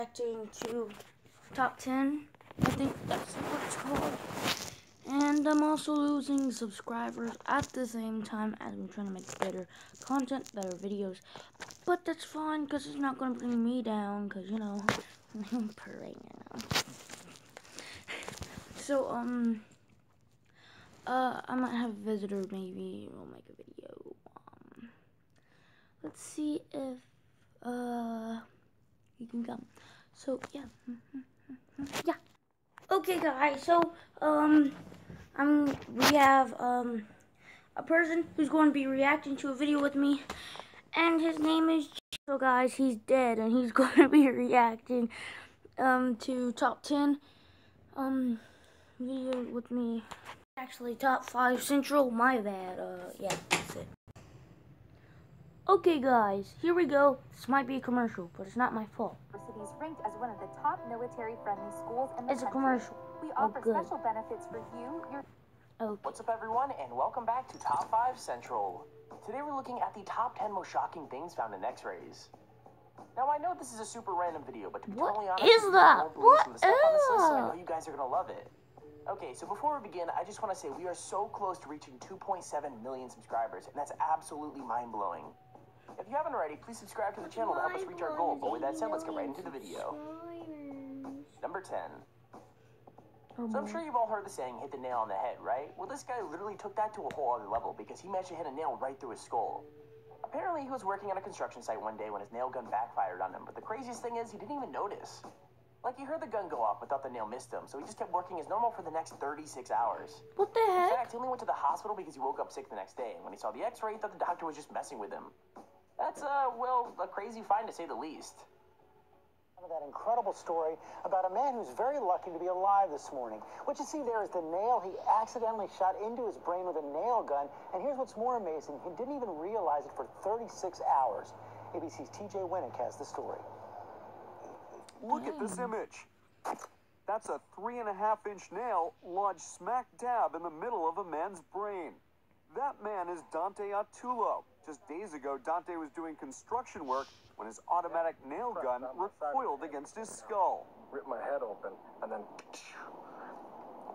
reacting to top 10. I think that's what it's called. And I'm also losing subscribers at the same time as I'm trying to make better content, better videos. But that's fine because it's not going to bring me down because, you know, I'm praying now. So, um, uh, I might have a visitor maybe. We'll make a video. Um, let's see if, uh, you can come. So, yeah. yeah. Okay, guys. So, um, I'm, we have, um, a person who's going to be reacting to a video with me. And his name is, so guys, he's dead. And he's going to be reacting, um, to top 10, um, video with me. Actually, top 5 central, my bad. Uh, yeah. Okay, guys, here we go. This might be a commercial, but it's not my fault. University is ranked as one of the top military-friendly schools in the It's a commercial. We Oh, offer good. special benefits for you, your Okay. What's up, everyone, and welcome back to Top 5 Central. Today we're looking at the top 10 most shocking things found in x rays. Now, I know this is a super random video, but to be What totally honest, is if you that? won't believe some of the stuff on this list, What I know you guys are going to love it. Okay, so before we begin, I just want to say we are so close to reaching 2.7 million subscribers, and that's absolutely mind blowing. If you haven't already, please subscribe to the channel to help us reach our goal. But with that said, let's get right into the video. Number 10. Oh, So I'm sure you've all heard the saying, hit the nail on the head, right? Well, this guy literally took that to a whole other level because he managed to hit a nail right through his skull. Apparently, he was working on a construction site one day when his nail gun backfired on him, but the craziest thing is he didn't even notice. Like, he heard the gun go off, but thought the nail missed him, so he just kept working as normal for the next 36 hours. What the heck? In fact, he only went to the hospital because he woke up sick the next day, and when he saw the x ray, he thought the doctor was just messing with him. That's, uh, well, a crazy find to say the least. That incredible story about a man who's very lucky to be alive this morning. What you see there is the nail he accidentally shot into his brain with a nail gun. And here's what's more amazing he didn't even realize it for 36 hours. ABC's TJ Winick has the story. Look at this image. That's a three and a half inch nail lodged smack dab in the middle of a man's brain. That man is Dante Autullo. Just days ago, Dante was doing construction work when his automatic nail gun recoiled against his skull. ripped my head open and then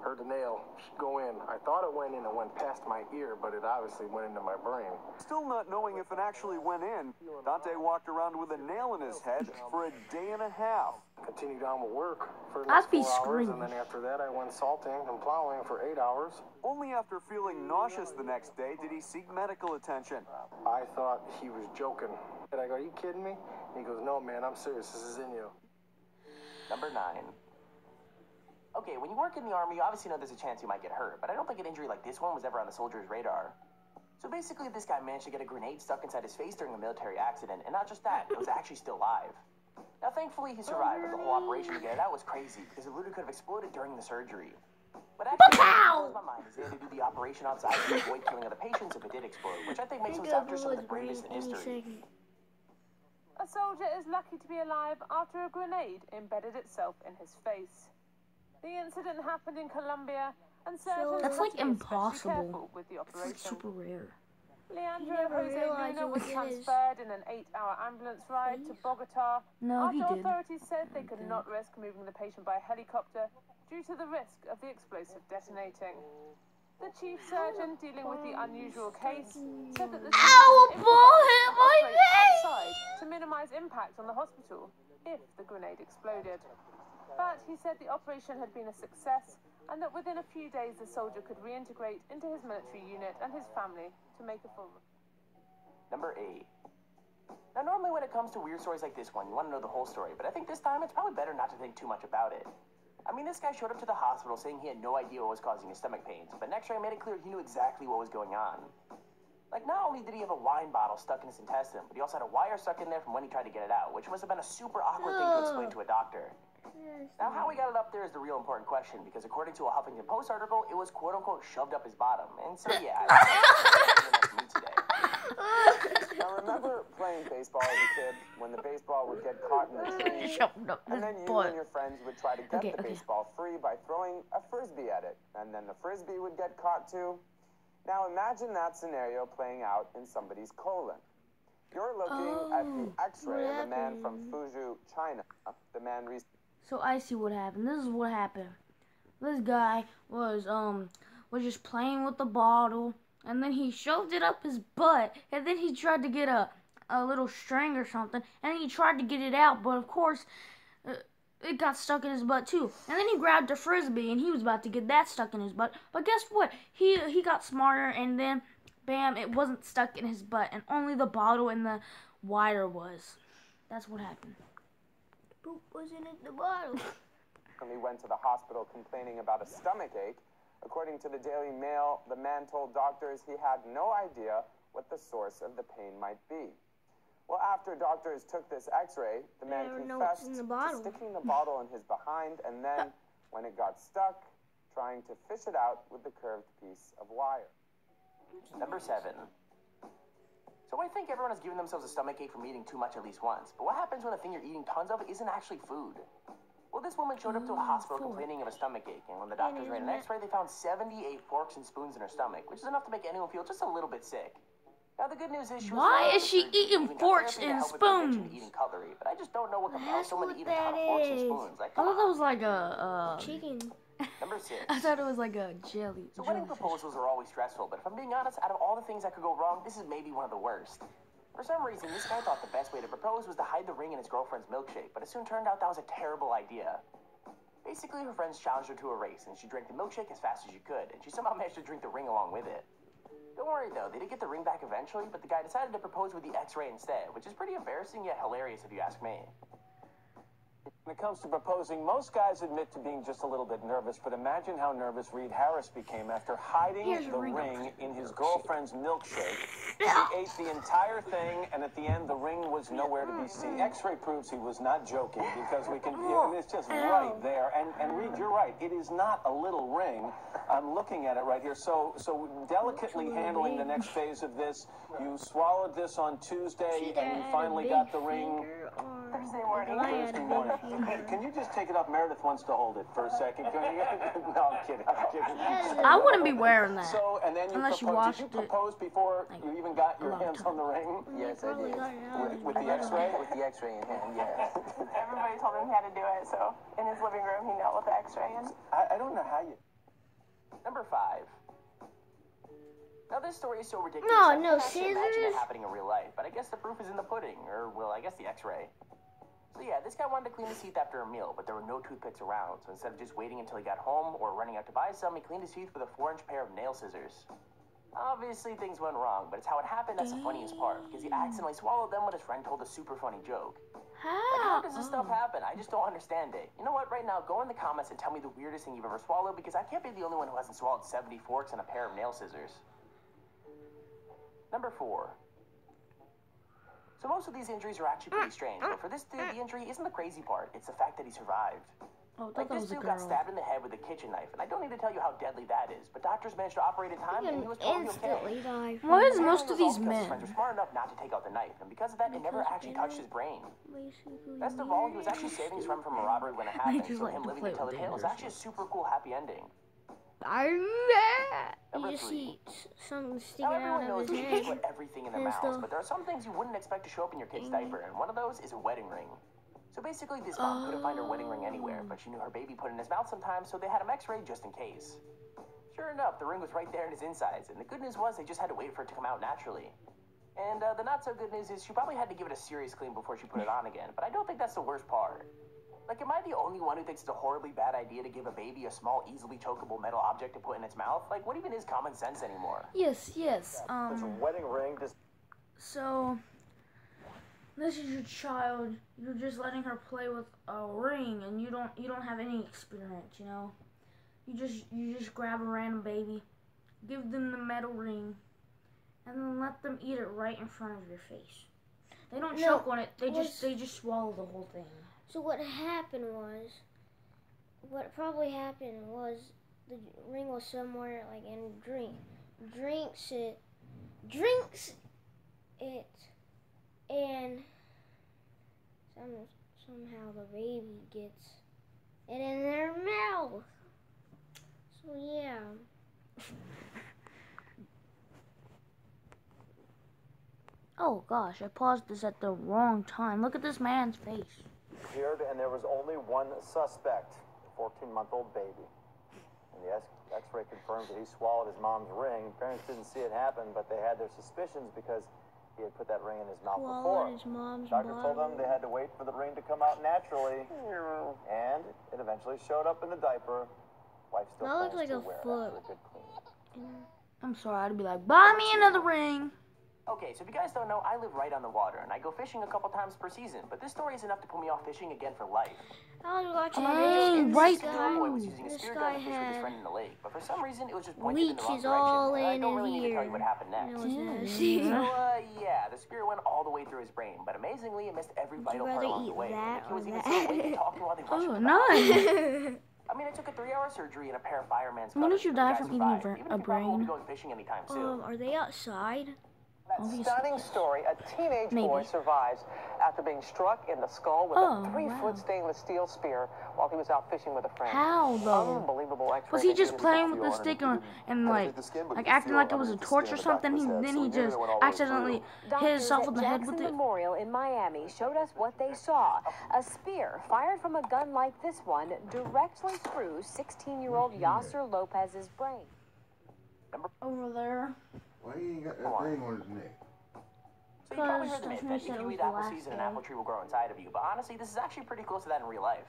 heard the nail go in. I thought it went in and went past my ear, but it obviously went into my brain. Still not knowing if it actually went in, Dante walked around with a nail in his head for a day and a half. Continued on with work for the I'd next be four hours, screaming. and then after that, I went salting and plowing for eight hours. Only after feeling nauseous the next day did he seek medical attention. I thought he was joking. And I go, "Are you kidding me?" And he goes, "No, man, I'm serious. This is in you." Number nine. Okay, when you work in the army, you obviously know there's a chance you might get hurt, but I don't think an injury like this one was ever on the soldier's radar. So basically, this guy managed to get a grenade stuck inside his face during a military accident, and not just that, it was actually still alive. Now, thankfully, he survived, but the whole operation to get it out was crazy because the literally could have exploded during the surgery. But actually, what blows my mind is they had to do the operation outside to avoid killing other patients if it did explode, which I think makes them after some of the greatest in history. A soldier is lucky to be alive after a grenade embedded itself in his face. The incident happened in Colombia, and surgeons That's like to be especially impossible. with the It's like super rare. Leandro Jose Luna was transferred in an eight-hour ambulance ride to Bogota No, he after authorities said they could not risk moving the patient by helicopter due to the risk of the explosive detonating. The chief surgeon dealing with the unusual case said that the Ow, a ball hit my face! outside to minimize impact on the hospital if the grenade exploded. But he said the operation had been a success and that within a few days the soldier could reintegrate into his military unit and his family to make a full Number eight. Now, normally when it comes to weird stories like this one, you want to know the whole story, but I think this time it's probably better not to think too much about it. I mean, this guy showed up to the hospital saying he had no idea what was causing his stomach pains, but next x-ray made it clear he knew exactly what was going on. Like, not only did he have a wine bottle stuck in his intestine, but he also had a wire stuck in there from when he tried to get it out, which must have been a super awkward thing to explain to a doctor. Now, how he got it up there is the real important question, because according to a Huffington Post article, it was quote-unquote shoved up his bottom. And so, yeah, that's. Now remember playing baseball as a kid when the baseball would get caught in the tree, Shoved up and then you butt. and your friends would try to get Okay, the okay. baseball free by throwing a frisbee at it, and then the frisbee would get caught too. Now imagine that scenario playing out in somebody's colon. You're looking at Oh, the X-ray of a man from happened? Fuzhou, China. The man recently So I see what happened. This is what happened. This guy was um was just playing with the bottle, and then he shoved it up his butt, and then he tried to get a a little string or something, and he tried to get it out, but of course. Uh, it got stuck in his butt too, and then he grabbed a frisbee and he was about to get that stuck in his butt. But guess what? He he got smarter, and then, bam! It wasn't stuck in his butt, and only the bottle and the wire was. That's what happened. Poop wasn't in the bottle. He went to the hospital complaining about a stomach ache. According to the Daily Mail, the man told doctors he had no idea what the source of the pain might be. Well, after doctors took this x-ray, the man Never know what's confessed the to sticking the bottle in his behind and then, when it got stuck, trying to fish it out with the curved piece of wire. Number seven. So I think everyone has given themselves a stomach ache from eating too much at least once. But what happens when the thing you're eating tons of isn't actually food? Well, this woman showed up to a hospital complaining of a stomach ache, and when the doctors ran an X-ray, they found 78 forks and spoons in her stomach, which is enough to make anyone feel just a little bit sick. Now the good news is she was Why following is she surgery eating even forks to and help with her spoons? Eating cutlery, but I just don't know what compels That's someone to eat a ton of forks and spoons. Like, I come thought that was like a uh, Chicken. Number six. I thought it was like a jelly. So wedding proposals are always stressful, but if I'm being honest, out of all the things that could go wrong, this is maybe one of the worst. For some reason, this guy thought the best way to propose was to hide the ring in his girlfriend's milkshake, but it soon turned out that was a terrible idea. Basically, her friends challenged her to a race, and she drank the milkshake as fast as she could, and she somehow managed to drink the ring along with it. Don't worry though, they did get the ring back eventually, but the guy decided to propose with the X-ray instead, which is pretty embarrassing yet hilarious if you ask me. When it comes to proposing, most guys admit to being just a little bit nervous, but imagine how nervous Reed Harris became after hiding Here's the ring. ring in his oh, girlfriend's milkshake. Yeah. He ate the entire thing, and at the end, the ring was nowhere to be seen. X-ray proves he was not joking because we can. I mean, it's just right there. And and Reed, you're right. It is not a little ring. I'm looking at it right here. So so delicately handling the next phase of this. You swallowed this on Tuesday, and you finally got the ring. Thursday morning. Thursday morning. Can you just take it up? Meredith wants to hold it for a second. Can you? no, I'm kidding. I'm kidding. I wouldn't be wearing that. So, and then you Unless you proposed. Did you washed it, propose before like, you even got your hands time. on the ring? Yes, I did. With, with the X-ray? With the X-ray in hand, yeah. Everybody told him he had to do it, so in his living room, he knelt with the x-ray and I, I don't know how you. Number five. Now this story is so ridiculous. No, I no, can't actually imagine it happening in real life, but I guess the proof is in the pudding, or well, I guess the X-ray. So yeah, this guy wanted to clean his teeth after a meal, but there were no toothpicks around. So instead of just waiting until he got home or running out to buy some, he cleaned his teeth with a four-inch pair of nail scissors. Obviously, things went wrong, but it's how it happened that's the funniest part, because he accidentally swallowed them when his friend told a super funny joke. Like, how How? does this stuff happen? I just don't understand it. You know what? Right now, go in the comments and tell me the weirdest thing you've ever swallowed because I can't be the only one who hasn't swallowed 70 forks and a pair of nail scissors. Number four. So most of these injuries are actually pretty strange, but for this dude, the injury isn't the crazy part. It's the fact that he survived. Oh, Like this dude got stabbed in the head with a kitchen knife, and I don't need to tell you how deadly that is. But doctors managed to operate in time, and he was totally okay. Instantly die. Why is most of was all these because his men? friends were smart enough not to take out the knife, and because of that, it never actually touched his brain. Best of all, he was actually saving his friend from a robbery when it happened, just so like him to living play to tell the with tale is actually a super cool happy ending. You just see something sticking out everyone of knows his head. put everything in their mouths, stuff. but there are some things you wouldn't expect to show up in your kid's diaper, and one of those is a wedding ring. So basically, this mom couldn't find her wedding ring anywhere, but she knew her baby put it in his mouth sometimes, so they had him x-ray just in case. Sure enough, the ring was right there in his insides, and the good news was they just had to wait for it to come out naturally. And uh, the not so good news is she probably had to give it a serious clean before she put it on again, but I don't think that's the worst part. Like, am I the only one who thinks it's a horribly bad idea to give a baby a small, easily chokeable metal object to put in its mouth? Like, what even is common sense anymore? Yes, yes. Um. There's a wedding ring. Does So, this is your child. You're just letting her play with a ring, and you don't you don't have any experience. You know, you just you just grab a random baby, give them the metal ring, and then let them eat it right in front of your face. They don't No, choke on it. They just they just swallow the whole thing. So what happened was, what probably happened was the ring was somewhere like in drink, drinks it, drinks it, and some somehow the baby gets it in their mouth. So yeah. Oh gosh, I paused this at the wrong time. Look at this man's face. Appeared, and there was only one suspect, a 14-month-old baby. And the X-ray confirms that he swallowed his mom's ring. Parents didn't see it happen, but they had their suspicions because he had put that ring in his mouth Swallowed before. his mom's Doctor told them they had to wait for the ring to come out naturally, and it eventually showed up in the diaper. Wife still That looks like a foot. after a good clean. I'm sorry, I'd be like, buy me another ring. Okay, so if you guys don't know, I live right on the water, and I go fishing a couple times per season. But this story is enough to put me off fishing again for life. I was watching Dang, this, right this guy, boy was using a spear gun to fish with his friend in the lake, but for some reason it was just pointed in the wrong leeches direction. all and I in don't really his need to tell you what happened next. it Yeah. So, uh, yeah, the spear went all the way through his brain, but amazingly, it missed every Would vital part along the way. that he was even that? still awake and talking while they rushed Oh, him to the nice. I mean, it took a three-hour surgery and a pair of fireman's Why don't cutters, you but the die from eating a survived. bra- Even if he probably won't be brain? going fishing anytime soon. um, are they outside? That oh, Obviously. stunning story. A teenage Maybe. boy survives after being struck in the skull with Oh, a three-foot wow. stainless steel spear while he was out fishing with a friend. How though? Unbelievable Was he just playing with the stick and, and like, like acting like it was a torch or something? He, then he just accidentally hit himself at in the head with Jackson it. Memorial in Miami showed us what they saw. A spear fired from a gun like this one directly through 16-year-old Yasser Lopez's brain. Over there. Why he ain't got that ring on his neck? So you probably heard the myth that if you was eat apple last seeds, an apple tree will grow inside of you. But honestly, this is actually pretty close to that in real life.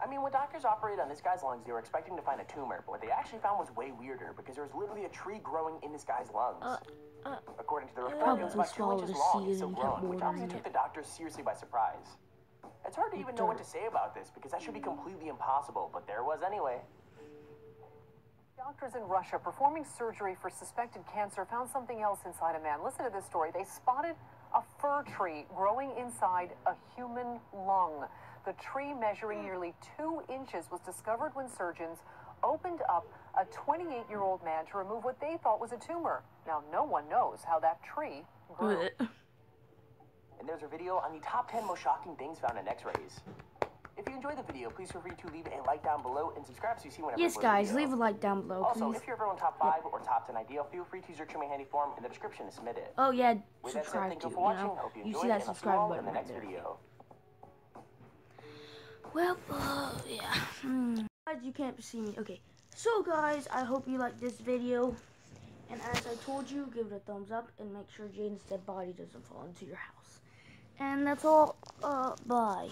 I mean, when doctors operated on this guy's lungs, they were expecting to find a tumor, but what they actually found was way weirder because there was literally a tree growing in this guy's lungs. Uh, uh, According to the report, it was about two inches long a and still and kept growing, which obviously took the doctors seriously by surprise. It's hard to even know what to say about this because that should be completely impossible, but there was anyway. Doctors in Russia performing surgery for suspected cancer found something else inside a man. Listen to this story. They spotted a fir tree growing inside a human lung. The tree, measuring nearly two inches, was discovered when surgeons opened up a 28 year old man to remove what they thought was a tumor. Now, no one knows how that tree grew. And there's a video on the top 10 most shocking things found in x-rays. If you enjoyed the video, please feel free to leave a like down below and subscribe so you see whenever Yes, I a guys, leave a like down below, Also, please. if you're ever on top 5 or top 10 idea, feel free to use your Handy form in the description to submit it. Oh yeah, With said, subscribe thank to you you for watching. know. Hope you You see that and I'll see you subscribe button in the next video. Well, uh, yeah. Hmm. Guys, you can't see me. Okay, so guys, I hope you liked this video. And as I told you, give it a thumbs up and make sure Jaiden's dead body doesn't fall into your house. And that's all. Uh, bye.